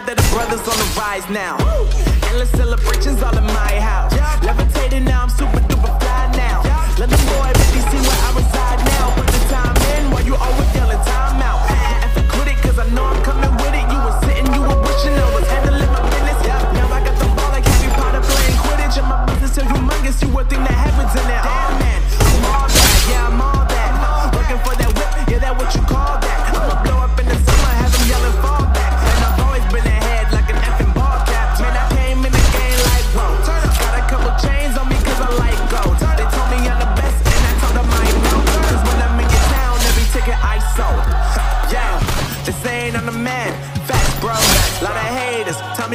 glad that the brothers on the rise now. Endless celebrations all in my house. Levitating now, I'm super duper.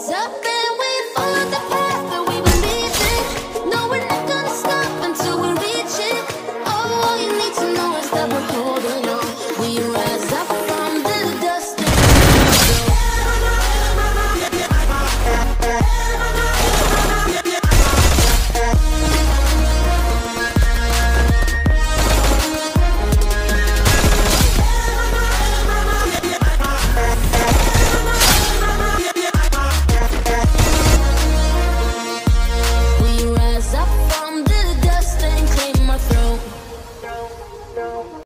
rise up.